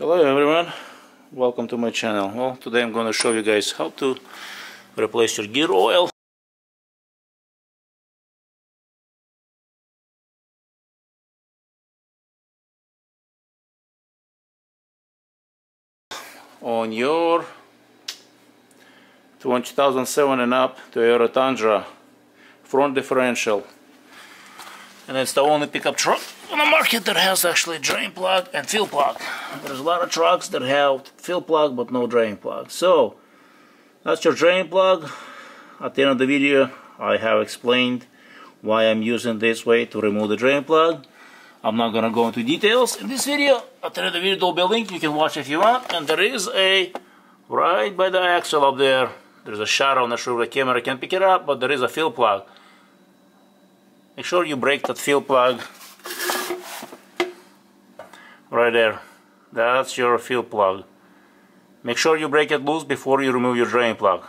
Hello everyone, welcome to my channel. Well, today I'm going to show you guys how to replace your gear oil. on your 2007 and up Toyota Tundra front differential and it's the only pickup truck on the market that has actually drain plug and fill plug. There's a lot of trucks that have fill plug but no drain plug. So that's your drain plug. At the end of the video I have explained why I'm using this way to remove the drain plug. I'm not gonna go into details in this video. At the end of the video there'll be a link you can watch if you want and there is a right by the axle up there there's a shadow, I'm not sure if the camera can pick it up but there is a fill plug. Make sure you break that fill plug right there. That's your fill plug. Make sure you break it loose before you remove your drain plug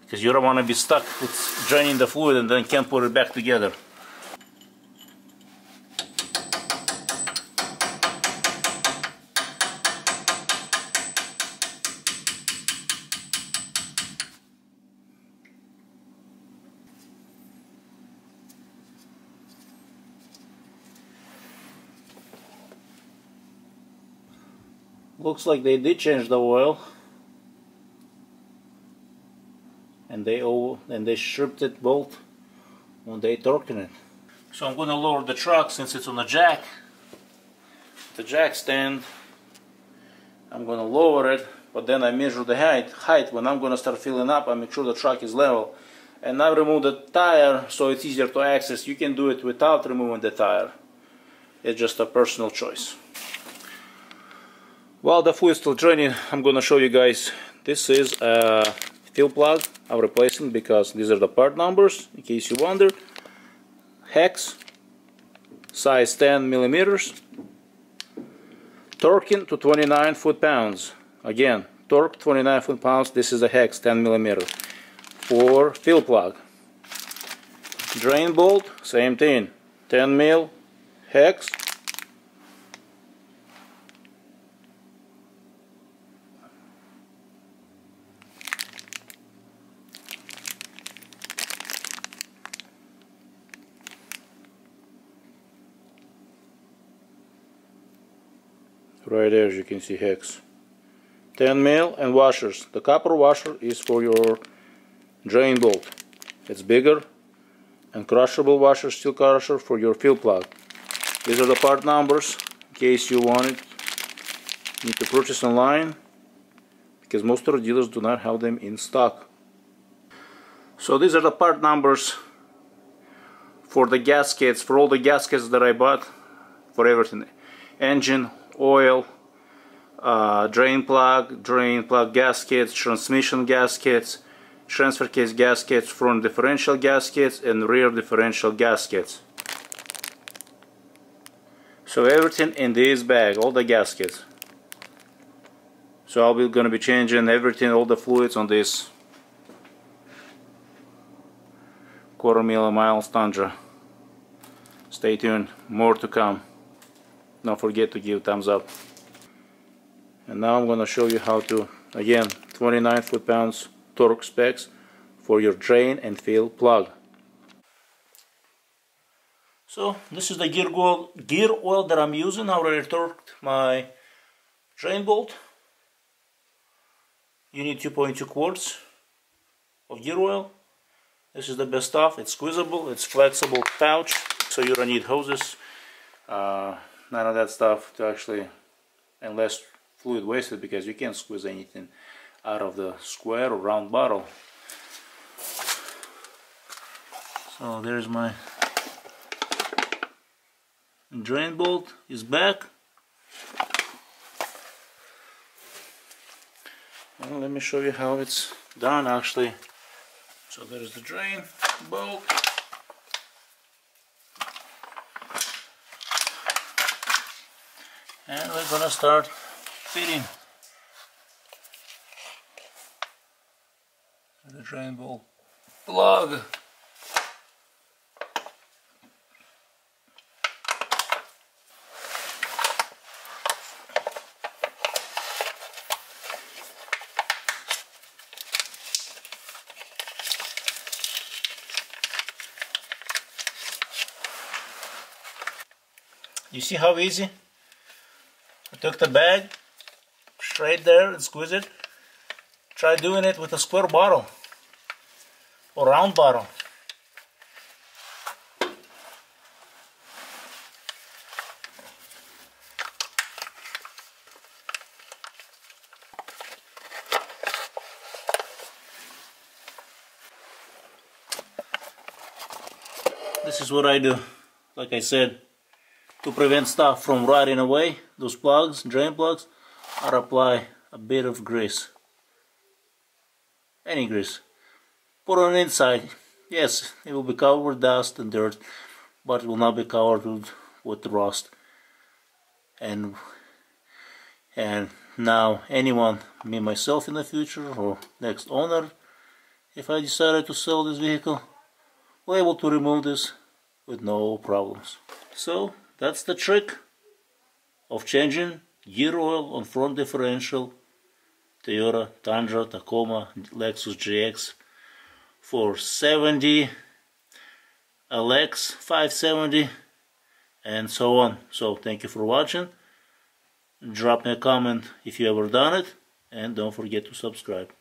because you don't want to be stuck with draining the fluid and then can't put it back together looks like they did change the oil. And they all and they stripped it both when they torquing it so I'm to lower the truck since it's on a jack. The jack stand I'm to lower it but then I measure the height height. When I'm to start filling up I make sure the truck is level. And I remove the tire so it's easier to access. You can do it without removing the tire. It's just a personal choice while the fluid is still draining, I'm gonna show you guys. This is a fill plug I'm replacing because these are the part numbers, in case you wonder. Hex, size 10 millimeters, torquing to 29 foot-pounds. Again, torque 29 foot-pounds. This is a hex 10 millimeter for fill plug. Drain bolt, same thing, 10 mil hex right there as you can see hex 10 mil and washers. The copper washer is for your drain bolt. It's bigger and crushable washer steel crusher for your fill plug. These are the part numbers in case you want it you need to purchase online because most of the dealers do not have them in stock. So these are the part numbers for the gaskets for all the gaskets that I bought for everything. Engine oil, uh, drain plug, drain plug gaskets, transmission gaskets, transfer case gaskets, front differential gaskets and rear differential gaskets. So everything in this bag, all the gaskets. So I'll be going to be changing everything, all the fluids on this quarter mil miles Tundra. Stay tuned, more to come don't forget to give thumbs up. And now I'm going to show you how to again 29 foot-pounds torque specs for your drain and fill plug. So this is the gear oil, gear oil that I'm using. I already torqued my drain bolt. You need 2.2 quarts of gear oil this is the best stuff. It's squeezable. It's flexible pouch so you don't need hoses. Uh, none of that stuff to actually and less fluid wasted because you can't squeeze anything out of the square or round bottle. So there's my drain bolt is back. And let me show you how it's done actually. So there's the drain bolt and we're gonna start feeding the drain ball plug You see how easy? I took the bag straight there and squeeze it. Try doing it with a square bottle or round bottle. This is what I do, like I said, to prevent stuff from rotting away, those plugs, drain plugs, i apply a bit of grease. Any grease. Put on inside. Yes, it will be covered with dust and dirt, but it will not be covered with, with rust. And and now anyone, me myself in the future or next owner, if I decided to sell this vehicle, will able to remove this with no problems. So that's the trick of changing gear oil on front differential Toyota Tundra, Tacoma, Lexus GX 470 LX 570 and so on. So thank you for watching. Drop me a comment if you ever done it and don't forget to subscribe.